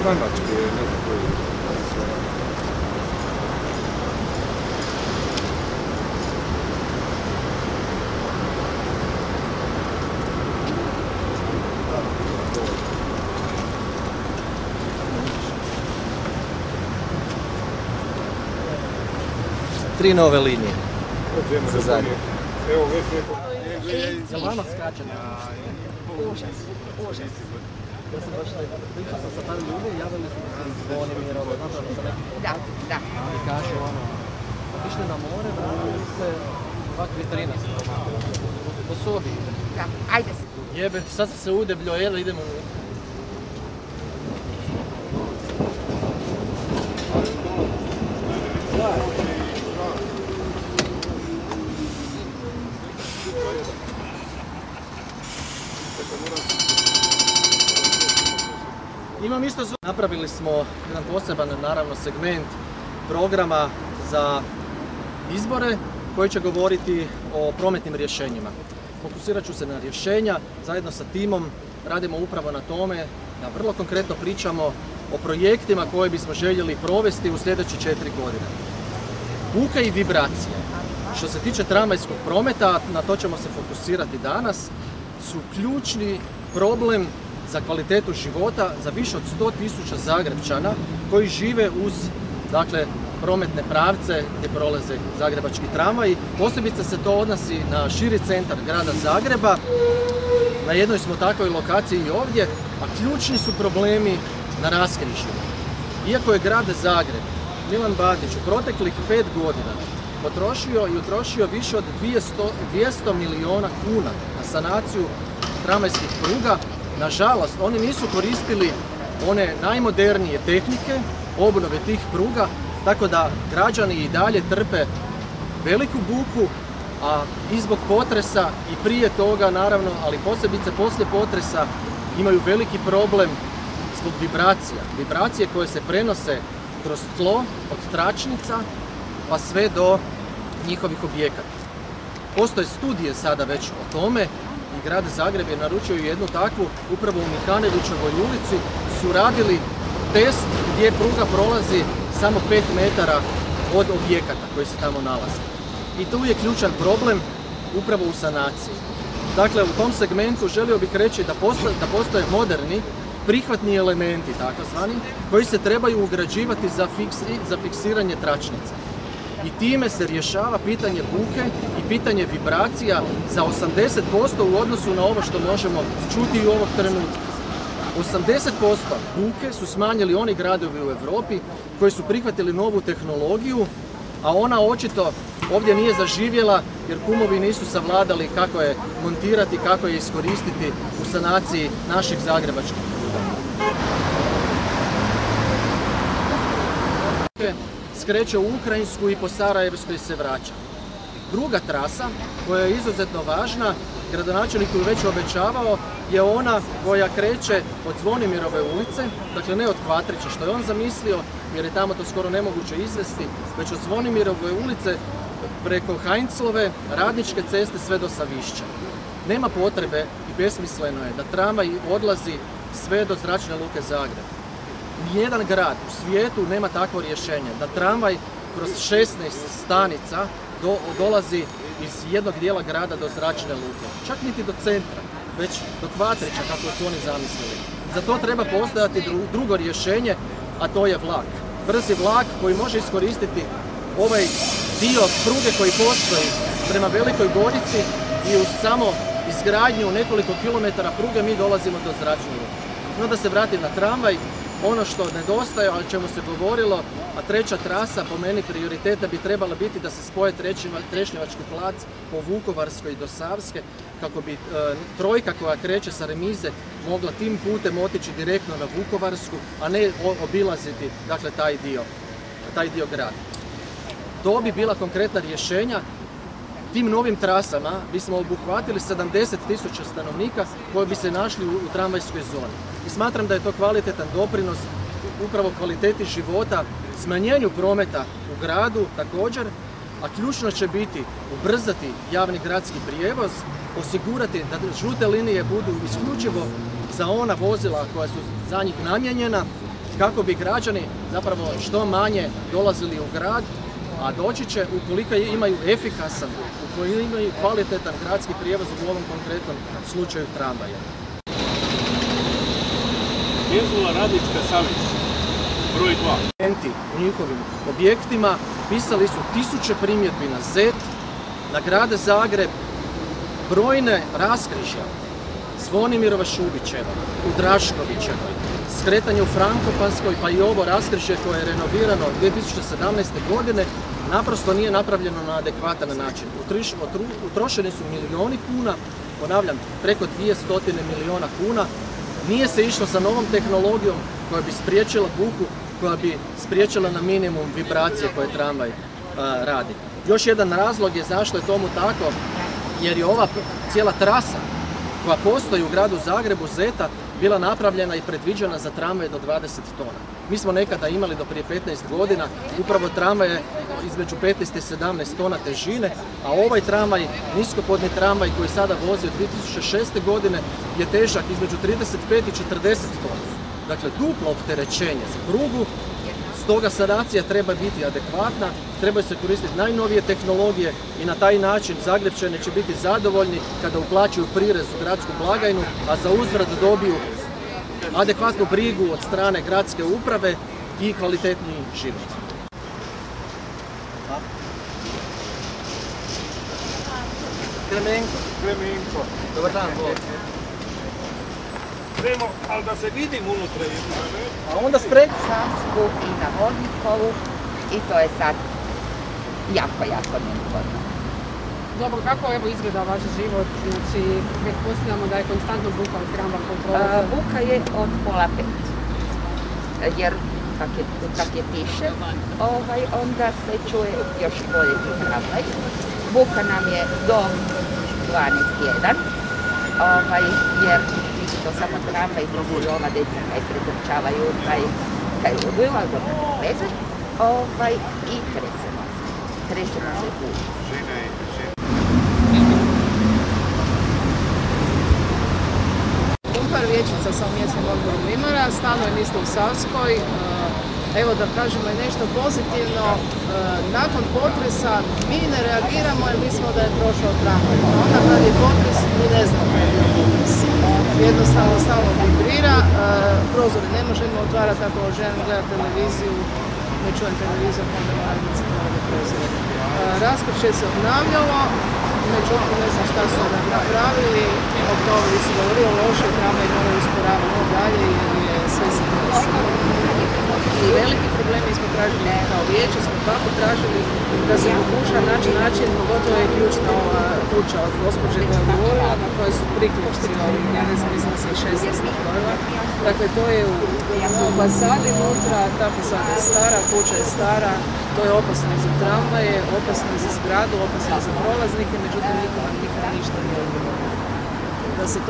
stranačke, ne znam koji. Tri nove linije. Za Zagreb. Evo već neko... Za vama skačem? Užas, užas. Ja sam došla, pričao sam sa par ljudi, javili su mi se Zvonimir, ovo, napravili sam neki Da, da. i kažu ono, otišli na more, vratili se, ovak vitrina se po sobi. da. Ajde se. Jebe, sad sam se udebljo, jel, idemo u... Imam zv- Napravili smo jedan poseban, naravno, segment programa za izbore koji će govoriti o prometnim rješenjima. Fokusirat ću se na rješenja, zajedno sa timom radimo upravo na tome da vrlo konkretno pričamo o projektima koje bismo željeli provesti u sljedeće četiri godine. Buka i vibracije. Što se tiče tramvajskog prometa, na to ćemo se fokusirati danas, su ključni problem za kvalitetu života za više od 100.000 Zagrebčana koji žive uz dakle, prometne pravce gdje prolaze zagrebački tramvaji. Posebice se to odnosi na širi centar grada Zagreba. Na jednoj smo takvoj lokaciji i ovdje, a ključni su problemi na raskrižju. Iako je grad Zagreb, Milan Bandić u proteklih pet godina potrošio i utrošio više od 200, 200 milijuna kuna na sanaciju tramvajskih pruga, nažalost oni nisu koristili one najmodernije tehnike obnove tih pruga, tako da građani i dalje trpe veliku buku, a i zbog potresa i prije toga naravno, ali posebice poslije potresa imaju veliki problem zbog vibracija. Vibracije koje se prenose kroz tlo od tračnica pa sve do njihovih objekata. Postoje studije sada već o tome i grad Zagreb je naručio jednu takvu upravo u Mikanevićevoj ulici su radili test gdje pruga prolazi samo 5 metara od objekata koji se tamo nalaze. I tu je ključan problem upravo u sanaciji. Dakle, u tom segmentu želio bih reći da postoje, da postoje moderni prihvatni elementi, takozvani, koji se trebaju ugrađivati za, fiksi- za fiksiranje tračnica. I time se rješava pitanje buke i pitanje vibracija za 80% u odnosu na ovo što možemo čuti u ovog trenutka. 80% buke su smanjili oni gradovi u Europi koji su prihvatili novu tehnologiju, a ona očito ovdje nije zaživjela jer kumovi nisu savladali kako je montirati, kako je iskoristiti u sanaciji naših zagrebačkih pruga. Skreće u Ukrajinsku i po Sarajevskoj se vraća. Druga trasa koja je izuzetno važna, gradonačelnik ju već obećavao, je ona koja kreće od Zvonimirove ulice, dakle ne od Kvatrića što je on zamislio, jer je tamo to skoro nemoguće izvesti, već od Zvonimirove ulice preko Heinzlove, Radničke ceste sve do Savišća. Nema potrebe i besmisleno je da tramvaj odlazi sve do zračne luke Zagreb. Nijedan grad u svijetu nema takvo rješenje da tramvaj kroz 16 stanica do, dolazi iz jednog dijela grada do zračne luke. Čak niti do centra, već do Kvatrića kako su oni zamislili. Za to treba postojati dru- drugo rješenje, a to je vlak. Brzi vlak koji može iskoristiti ovaj dio pruge koji postoji prema Velikoj Gorici i uz samo izgradnju nekoliko kilometara pruge mi dolazimo do zračne luke. No da se vratim na tramvaj, ono što nedostaje, o čemu se govorilo, a treća trasa po meni prioriteta bi trebala biti da se spoje Trešnjevački plac po Vukovarskoj do Savske kako bi e, trojka koja kreće sa remize mogla tim putem otići direktno na Vukovarsku, a ne obilaziti dakle, taj dio, taj dio grada. To bi bila konkretna rješenja Tim novim trasama bismo obuhvatili 70 tisuća stanovnika koji bi se našli u, u tramvajskoj zoni. I smatram da je to kvalitetan doprinos upravo kvaliteti života, smanjenju prometa u gradu također, a ključno će biti ubrzati javni gradski prijevoz, osigurati da žute linije budu isključivo za ona vozila koja su za njih namijenjena kako bi građani zapravo što manje dolazili u grad, a doći će ukoliko imaju efikasan, ukoliko imaju kvalitetan gradski prijevoz u ovom konkretnom slučaju tramvaja. Jezula Radnička Savić, broj 2. Studenti u njihovim objektima pisali su tisuće primjedbi na ZET, na grade Zagreb, brojne raskrižja, Zvonimirova Šubićeva, u Draškovićevoj, skretanje u Frankopanskoj, pa i ovo raskrižje koje je renovirano 2017. godine, naprosto nije napravljeno na adekvatan način. Utrošeni su milijoni kuna, ponavljam, preko 200 milijuna kuna, nije se išlo sa novom tehnologijom koja bi spriječila buku, koja bi spriječila na minimum vibracije koje tramvaj radi. Još jedan razlog je zašto je tomu tako, jer je ova cijela trasa koja postoji u gradu Zagrebu, Zeta, bila napravljena i predviđena za tramvaj do 20 tona. Mi smo nekada imali do prije 15 godina upravo tramvaje između 15 i 17 tona težine, a ovaj tramvaj, niskopodni tramvaj koji sada vozi od 2006. godine je težak između 35 i 40 tona. Dakle, duplo opterećenje za prugu, Stoga sanacija treba biti adekvatna, trebaju se koristiti najnovije tehnologije i na taj način Zagrebčani će biti zadovoljni kada uplaćuju prirez u gradsku blagajnu, a za uzvrat dobiju adekvatnu brigu od strane gradske uprave i kvalitetniji život. Kremenko, Kremenko. dobar dan, Idemo, ali da se vidim unutra? A onda sprek. Savsku i na Vodnikovu i to je sad jako, jako neugodno. Dobro, kako evo izgleda vaš život? Znači, pretpostavljamo da je konstantno buka od tramba A, kontrola. buka je od pola pet. Jer kak je, kak je tiše, ovaj, onda se čuje još bolje tramvaj. Buka nam je do 12.1, ovaj, jer nisu to samo tramvaj, i ova deca kaj pretrčavaju, kaj, kaj luduju, ali dobro, veze. Ovaj, I tresemo se. Tresemo se u Kumpar Vječica sa mjesnim odborom Mlimara, stanujem isto u Savskoj. E, Evo da kažemo i nešto pozitivno, e, nakon potresa mi ne reagiramo jer mislimo da je prošao tramvaj. Onda kad je potres, mi ne znamo je. Jednostavno stalno vibrira, e, prozore ne možemo otvarati ako želim gledati televiziju, ne čujem televizor, pa onda moram zatvoriti prozore. Raskršće se obnavljalo, međutim ne znam šta su napravili, obnovili su ga vrlo loše, tramvaj moraju usporavati dalje jer je sve se i veliki problemi smo tražili kao vijeće, smo tako tražili da se pokuša naći način, pogotovo je ključna ova kuća od gospođe koja je govorila, na kojoj su priključci ovi, ja ne znam, mislim se i 16 nabrojila. Dakle, to je u, u fasadi unutra, ta fasada je stara, kuća je stara, to je opasno i za tramvaje, opasno i za zgradu, opasno i za prolaznike, međutim niko nam nikad ništa nije odgovorio da se